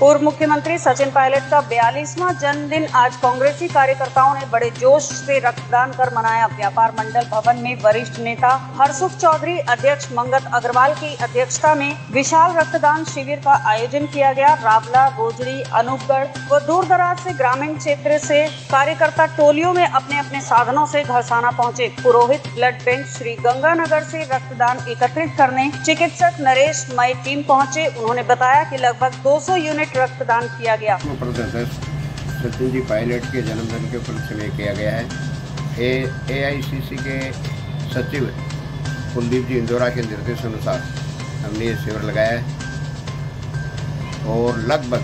पूर्व मुख्यमंत्री सचिन पायलट का बयालीसवां जन्मदिन। आज कांग्रेसी कार्यकर्ताओं ने बड़े जोश से रक्तदान कर मनाया। व्यापार मंडल भवन में वरिष्ठ नेता हरसुख चौधरी, अध्यक्ष मंगत अग्रवाल की अध्यक्षता में विशाल रक्तदान शिविर का आयोजन किया गया। रावला गोजरी अनूपगढ़ व दूर दराज ऐसी ग्रामीण क्षेत्र से कार्यकर्ता टोलियों में अपने अपने साधनों से घरसाना पहुँचे। पुरोहित ब्लड बैंक श्री गंगानगर से रक्तदान एकत्रित करने चिकित्सक नरेश मई टीम पहुँचे। उन्होंने बताया कि लगभग 200 यूनिट रक्तदान किया गया। प्रदर्शन सचिन जी पायलट के जन्मदिन के उपलक्ष्य में किया गया है। ए एआईसीसी के सचिव कुलदीप जी इंदौरा के निर्देश अनुसार हमने ये शिविर लगाया है। और लगभग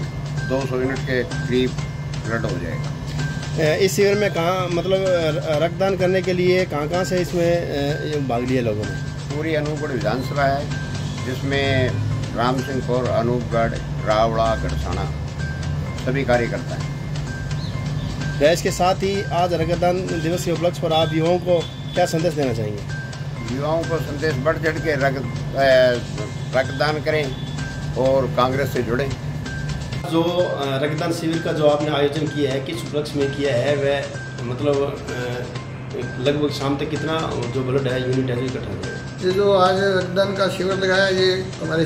200 यूनिट के करीब ब्लड हो जाएगा। इस शिविर में कहाँ मतलब रक्तदान करने के लिए कहाँ कहाँ से इसमें भाग लिया लोगों ने? पूरी अनूपगढ़ विधानसभा है जिसमें राम सिंहपुर अनूपगढ़ रावड़ा गढ़साना सभी कार्यकर्ता हैं। देश के साथ ही आज रक्तदान दिवस के उपलक्ष्य पर आप युवाओं को क्या संदेश देना चाहेंगे? युवाओं को संदेश बढ़ चढ़ के रक्त रक्तदान करें और कांग्रेस से जुड़ें। जो रक्तदान शिविर का जो आपने आयोजन किया है किस उपलक्ष्य में किया है वह मतलब लगभग शाम तक कितना जो ब्लड है यूनिट है जो इकट्ठा ये जो आज रक्तदान का शिविर लगाया ये हमारे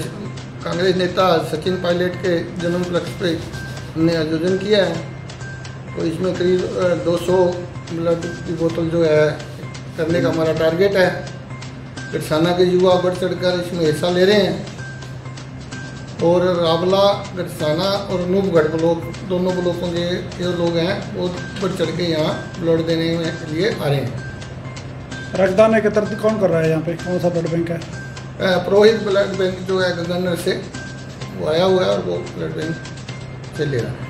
कांग्रेस नेता सचिन पायलट के जन्म उपलक्ष्य पे हमने आयोजन किया है। तो इसमें करीब 200 ब्लड की बोतल जो है, करने का हमारा टारगेट है। गरसाना के युवा बढ़ चढ़कर इसमें हिस्सा ले रहे हैं। और रावला, गरसाना और अनूपगढ़ ब्लॉक दोनों ब्लॉकों के, जो लोग हैं, वो बढ़ चढ़ के यहाँ ब्लड देने के लिए आ रहे हैं। रक्तदान एकत्रित कौन कर रहा है यहाँ पे? कौन सा ब्लड बैंक है? पुरोहित ब्लड बैंक जो है गगन से, वो आया हुआ है और वो ब्लड बैंक से ले रहा है।